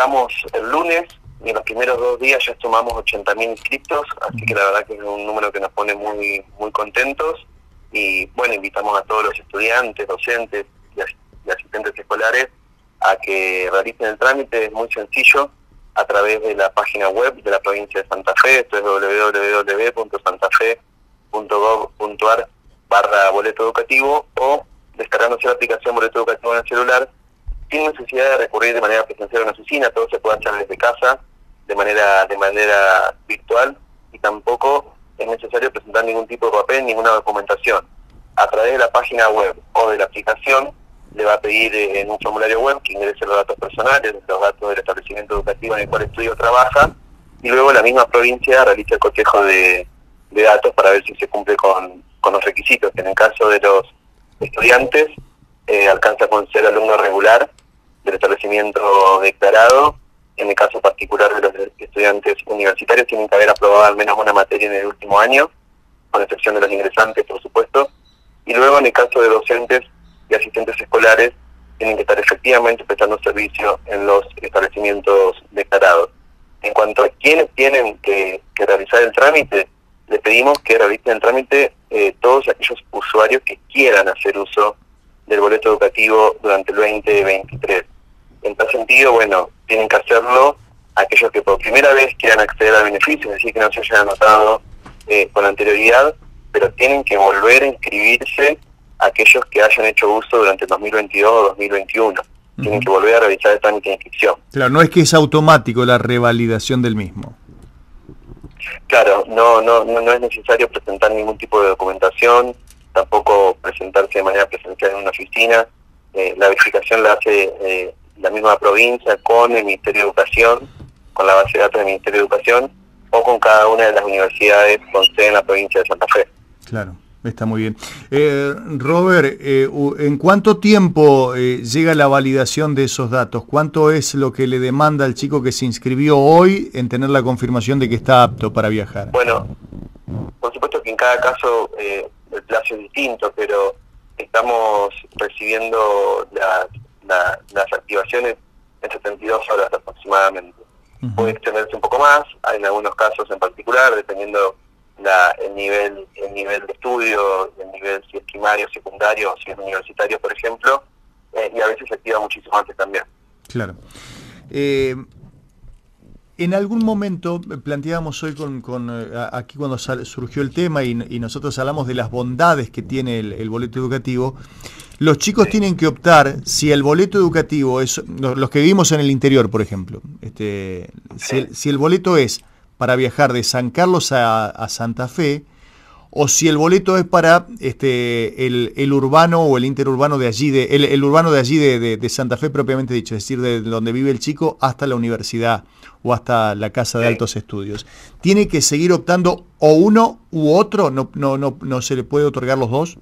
arrancamos el lunes y en los primeros dos días ya sumamos 80.000 inscriptos, así que la verdad que es un número que nos pone muy, muy contentos. Y bueno, invitamos a todos los estudiantes, docentes y, asistentes escolares a que realicen el trámite, es muy sencillo, a través de la página web de la provincia de Santa Fe, esto es www.santafe.gov.ar barra boleto educativo o descargándose la aplicación boleto educativo en el celular sin necesidad de recurrir de manera presencial a una oficina, todo se puede hacer desde casa, de manera, de manera virtual, y tampoco es necesario presentar ningún tipo de papel, ninguna documentación. A través de la página web o de la aplicación, le va a pedir eh, en un formulario web que ingrese los datos personales, los datos del establecimiento educativo en el cual estudio trabaja, y luego la misma provincia realiza el cotejo de, datos para ver si se cumple con, con los requisitos, que en el caso de los estudiantes eh, alcanza con ser alumno regular del establecimiento declarado. En el caso particular de los estudiantes universitarios, tienen que haber aprobado al menos una materia en el último año, con excepción de los ingresantes, por supuesto. Y luego, en el caso de docentes y asistentes escolares, tienen que estar efectivamente prestando servicio en los establecimientos declarados. En cuanto a quienes tienen que, realizar el trámite, le pedimos que realicen el trámite eh, todos aquellos usuarios que quieran hacer uso del boleto educativo durante el 2023. En tal sentido, bueno, tienen que hacerlo aquellos que por primera vez quieran acceder al beneficio, es decir, que no se hayan anotado eh, con anterioridad, pero tienen que volver a inscribirse aquellos que hayan hecho uso durante el 2022 o 2021. Tienen que volver a realizar el trámite de inscripción. Claro, no es que es automático la revalidación del mismo. Claro, no, no, no, no es necesario presentar ningún tipo de documentación, tampoco presentarse de manera presencial en una oficina. Eh, la verificación la hace eh, la misma provincia con el Ministerio de Educación, con la base de datos del Ministerio de Educación o con cada una de las universidades con sede en la provincia de Santa Fe. Claro. Está muy bien. Eh, Robert, ¿en cuánto tiempo llega la validación de esos datos? ¿Cuánto es lo que le demanda al chico que se inscribió hoy en tener la confirmación de que está apto para viajar? Bueno, por supuesto que en cada caso el plazo es distinto, pero estamos recibiendo las activaciones en 72 horas aproximadamente. Puede extenderse un poco más, en algunos casos en particular, dependiendo la, el nivel el nivel de estudio, el nivel si es primario, secundario, si es universitario, por ejemplo, eh, y a veces se activa muchísimo antes también. Claro. Eh, en algún momento eh, planteábamos hoy con, eh, aquí cuando surgió el tema y, nosotros hablamos de las bondades que tiene el, boleto educativo, los chicos tienen que optar si el boleto educativo es, los que vivimos en el interior, por ejemplo, este, si, el, boleto es para viajar de San Carlos a Santa Fe, o si el boleto es para este el, urbano o el interurbano de allí, de, el, urbano de allí de, Santa Fe propiamente dicho, es decir, de donde vive el chico hasta la universidad o hasta la casa de altos estudios. ¿Tiene que seguir optando o uno u otro? ¿No, no, no, no se le puede otorgar los dos?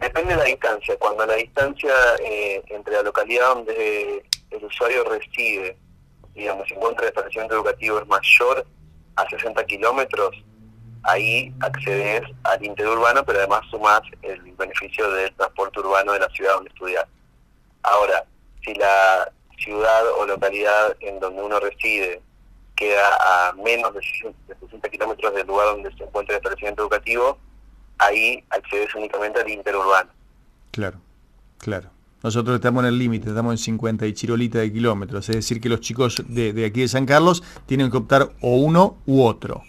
Depende de la distancia. Cuando la distancia eh, entre la localidad donde el usuario reside y donde se encuentra el establecimiento educativo es mayor a 60 kilómetros, ahí accedes al interurbano, pero además sumas el beneficio del transporte urbano de la ciudad donde estudias. Ahora, si la ciudad o localidad en donde uno reside queda a menos de 60 kilómetros del lugar donde se encuentra el establecimiento educativo, ahí accedes únicamente al interurbano. Claro, claro. Nosotros estamos en el límite, estamos en 50 y chirolita de kilómetros, es decir que los chicos de, de aquí de San Carlos tienen que optar o uno u otro.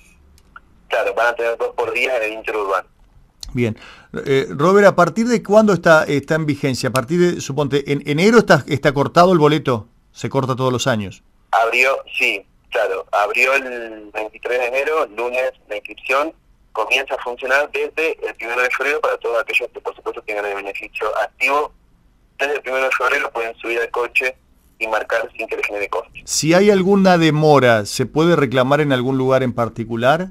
Van a tener dos por día en el interurbano. Bien. Eh, Robert, ¿a partir de cuándo está, está en vigencia? A partir de, suponte, ¿en enero está, está cortado el boleto? ¿Se corta todos los años? Abrió, sí, claro. Abrió el 23 de enero, lunes, la inscripción. Comienza a funcionar desde el 1 de febrero para todos aquellos que, por supuesto, tengan el beneficio activo. Desde el 1 de febrero pueden subir al coche y marcar sin que les genere coste. Si hay alguna demora, ¿se puede reclamar en algún lugar en particular?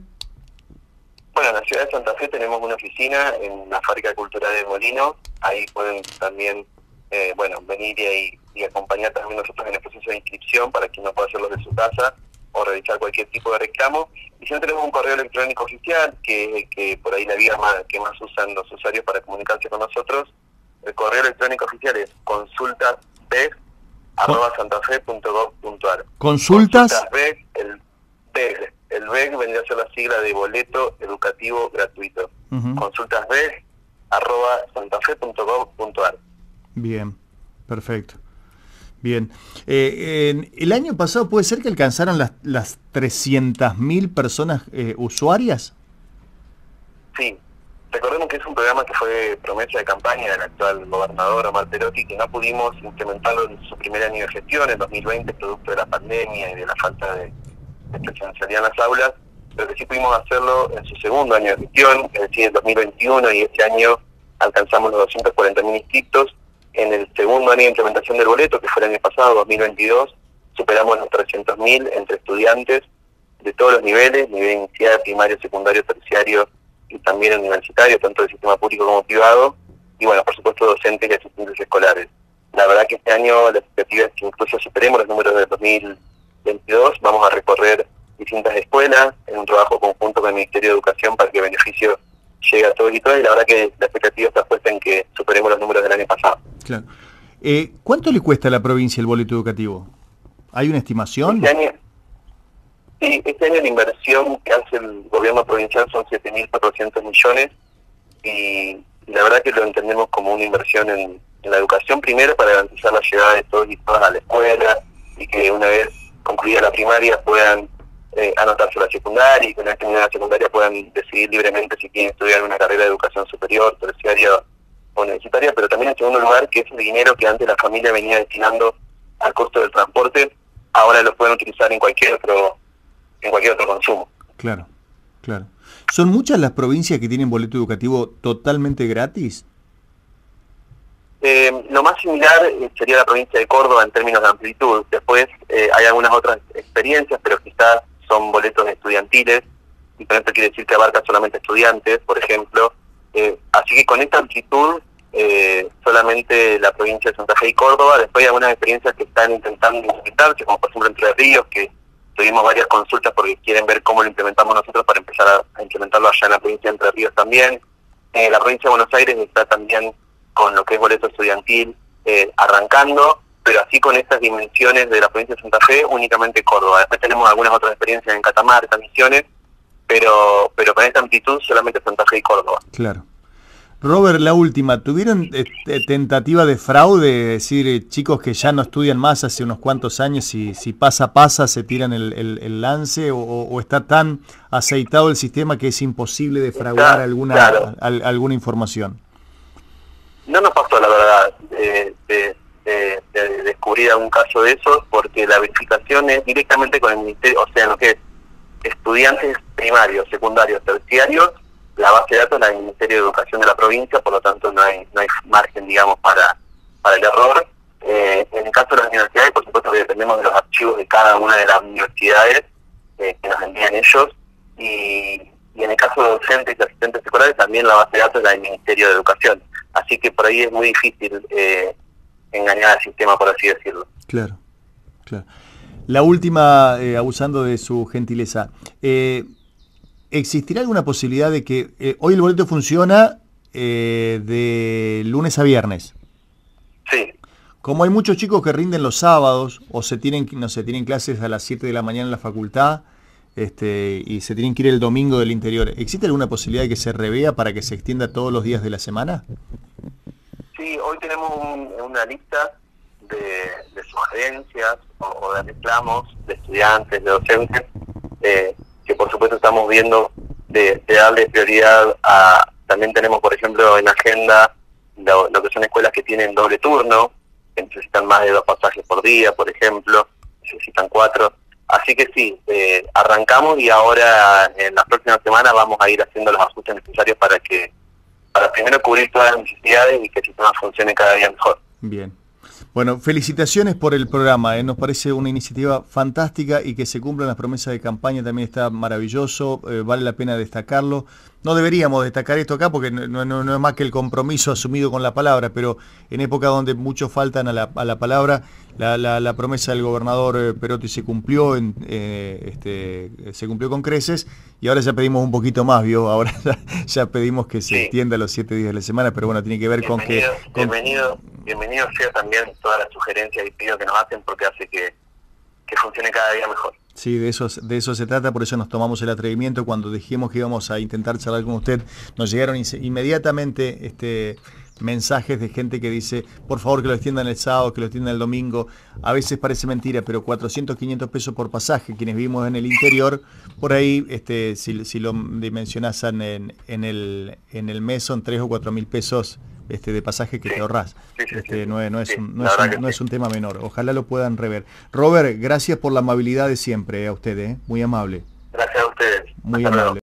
Bueno, en la ciudad de Santa Fe tenemos una oficina en la Fábrica Cultural de Molino. Ahí pueden también, eh, bueno, venir y, acompañar también nosotros en el proceso de inscripción para quien no pueda hacerlo de su casa o realizar cualquier tipo de reclamo. Y si no tenemos un correo electrónico oficial, que, que por ahí la vía más, que más usan los usuarios para comunicarse con nosotros. El correo electrónico oficial es consultas arroba santafe.gov.ar. ¿Consultas? Consultas el. El BEG vendría a ser la sigla de Boleto Educativo Gratuito. Ujú. Consultas BEG, arroba santafe.gov.ar. Bien, perfecto. Bien. Eh, en- el año pasado puede ser que alcanzaron las, las 300.000 personas eh, usuarias. Sí, recordemos que es un programa que fue promesa de campaña del actual gobernador Omar Perotti, que no pudimos implementarlo en su primer año de gestión, en 2020, producto de la pandemia y de la falta de en las aulas, pero que sí pudimos hacerlo en su segundo año de gestión, es decir, en 2021, y este año alcanzamos los 240.000 inscriptos. En el segundo año de implementación del boleto, que fue el año pasado, 2022, superamos los 300.000 entre estudiantes de todos los niveles, nivel inicial, primario, secundario, terciario y también universitario, tanto del sistema público como privado, y bueno, por supuesto docentes y asistentes escolares. La verdad que este año la expectativa es que incluso superemos los números del 2022, vamos a recorrer distintas escuelas en un trabajo conjunto con el Ministerio de Educación para que el beneficio llegue a todos y todas, y la verdad que la expectativa está puesta en que superemos los números del año pasado. Claro. Eh, ¿Cuánto le cuesta a la provincia el boleto educativo? ¿Hay una estimación? Este año, sí, este año la inversión que hace el gobierno provincial son 7.400 millones y, la verdad que lo entendemos como una inversión en, en la educación primero para garantizar la llegada de todos y todas a la escuela y que una vez concluida la primaria puedan eh, anotarse la secundaria y que una vez terminada la secundaria puedan decidir libremente si quieren estudiar una carrera de educación superior, terciaria o universitaria, pero también en segundo lugar que ese dinero que antes la familia venía destinando al costo del transporte, ahora lo pueden utilizar en cualquier otro en cualquier otro consumo. Claro, claro. ¿Son muchas las provincias que tienen boleto educativo totalmente gratis? Eh, lo más similar eh, sería la provincia de Córdoba en términos de amplitud. Después eh, hay algunas otras experiencias, pero quizás son boletos estudiantiles, y con esto quiere decir que abarca solamente estudiantes, por ejemplo. Eh, así que con esta amplitud, eh, solamente la provincia de Santa Fe y Córdoba. Después hay algunas experiencias que están intentando implementarse, como por ejemplo Entre Ríos, que tuvimos varias consultas porque quieren ver cómo lo implementamos nosotros para empezar a, implementarlo allá en la provincia de Entre Ríos también. La provincia de Buenos Aires está también con lo que es boleto estudiantil eh, arrancando, pero así con estas dimensiones de la provincia de Santa Fe, únicamente Córdoba. Después tenemos algunas otras experiencias en Catamarca, Misiones, pero pero con esta amplitud solamente Santa Fe y Córdoba. Claro. Robert, la última, ¿tuvieron este, tentativa de fraude? Es decir, eh, chicos que ya no estudian más hace unos cuantos años, si, si pasa, pasa, se tiran el, el- el lance, o, o está tan aceitado el sistema que es imposible defraudar alguna, claro. al- alguna información. No nos pasó, la verdad, de, de- de descubrir algún caso de esos, porque la verificación es directamente con el Ministerio, o sea, lo que es estudiantes primarios, secundarios, terciarios, la base de datos es la del Ministerio de Educación de la provincia, por lo tanto no hay no hay margen, digamos, para, para el error. Eh, en el caso de las universidades, por supuesto que dependemos de los archivos de cada una de las universidades eh, que nos envían ellos, y, y en el caso de docentes y asistentes escolares también la base de datos es la del Ministerio de Educación. Así que por ahí es muy difícil eh, engañar al sistema, por así decirlo. Claro, claro. La última, eh, abusando de su gentileza, eh, ¿existirá alguna posibilidad de que eh, hoy el boleto funciona eh, de lunes a viernes? Sí, Como hay muchos chicos que rinden los sábados o se tienen, no sé, tienen clases a las 7 de la mañana en la facultad este, y se tienen que ir el domingo del interior, ¿existe alguna posibilidad de que se revea para que se extienda todos los días de la semana? sí, hoy tenemos un- una lista de, de sugerencias o, de reclamos de estudiantes, de docentes, eh, que por supuesto estamos viendo de, de darle prioridad a... También tenemos, por ejemplo, en agenda lo, lo que son escuelas que tienen doble turno, que necesitan más de dos pasajes por día, por ejemplo, necesitan cuatro. Así que sí, eh, arrancamos y ahora en las próximas semanas vamos a ir haciendo los ajustes necesarios para que, para primero cubrir todas las necesidades y que el sistema funcione cada día mejor. Bien. Bueno, felicitaciones por el programa, ¿eh? nos parece una iniciativa fantástica y que se cumplan las promesas de campaña también está maravilloso, eh, vale la pena destacarlo no deberíamos destacar esto acá porque no, no, es más que el compromiso asumido con la palabra, pero en época donde muchos faltan a la, a la palabra, la, la, promesa del gobernador eh, Perotti se cumplió, en, eh, este, se cumplió con creces y ahora ya pedimos un poquito más, ¿vio? Ahora ya, pedimos que se extienda los siete días de la semana, pero bueno, tiene que ver con que... Bienvenido, bienvenido sea también todas las sugerencias y pido que nos hacen porque hace que, que funcione cada día mejor. Sí, de eso, de eso se trata, por eso nos tomamos el atrevimiento. Cuando dijimos que íbamos a intentar charlar con usted, nos llegaron inmediatamente este, mensajes de gente que dice, por favor que lo extiendan el sábado, que lo extiendan el domingo. A veces parece mentira, pero 400, 500 pesos por pasaje, quienes vivimos en el interior, por ahí, este, si, si lo dimensionasan en, en, el, en el mes, son 3 o 4 mil pesos este, de pasaje que te ahorrás. este, no, es, no, es un, no, es un, tema menor. Ojalá lo puedan rever. Robert, gracias por la amabilidad de siempre eh, a ustedes, eh. muy amable. Gracias a ustedes. Muy amable.